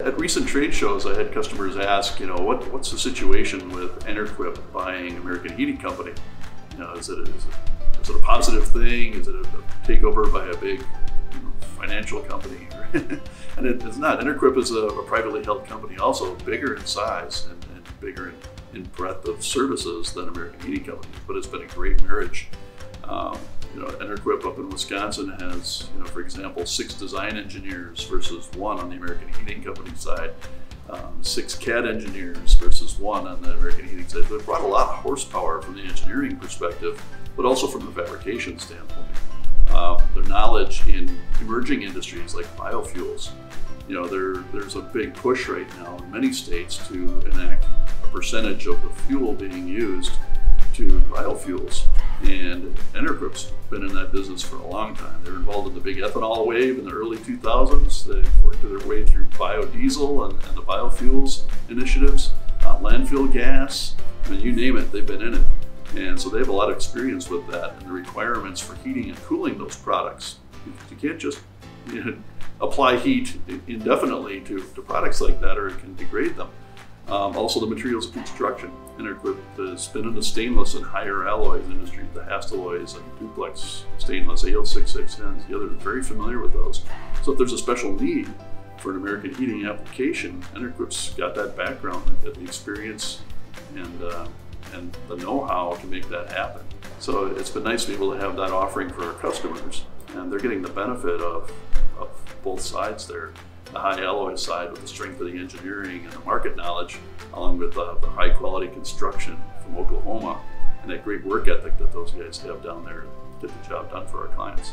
At recent trade shows, I had customers ask, you know, what, what's the situation with Enerquip buying American Heating Company? You know, is it, is it, is it a positive thing? Is it a, takeover by a big you know, financial company? and it, it's not. Enerquip is a, a, privately held company, also bigger in size and, and bigger in, in, breadth of services than American Heating Company. But it's been a great marriage. Um, you know, Enerquip up in Wisconsin has, you know, for example, six design engineers versus one on the American Heating Company side. Um, six CAD engineers versus one on the American Heating side. They brought a lot of horsepower from the engineering perspective, but also from the fabrication standpoint. Uh, their knowledge in emerging industries like biofuels. You know, there, there's a big push right now in many states to enact a percentage of the fuel being used to biofuels. And Enerquip's been in that business for a long time. They were involved in the big ethanol wave in the early 2000s. They've worked their way through biodiesel and, and the biofuels initiatives, uh, landfill gas. I mean, you name it, they've been in it. And so they have a lot of experience with that and the requirements for heating and cooling those products. You can't just you know, apply heat indefinitely to, to products like that or it can degrade them. Um, also, the materials of construction. Enerquip has been in the stainless and higher alloys industry, the Hastelloys and duplex stainless AL-6XNs. The others are very familiar with those. So if there's a special need for an American heating application, Enerquip's got that background, they've got the experience and, uh, and the know-how to make that happen. So it's been nice to be able to have that offering for our customers, and they're getting the benefit of, of both sides there the high alloy side with the strength of the engineering and the market knowledge, along with uh, the high quality construction from Oklahoma and that great work ethic that those guys have down there to get the job done for our clients.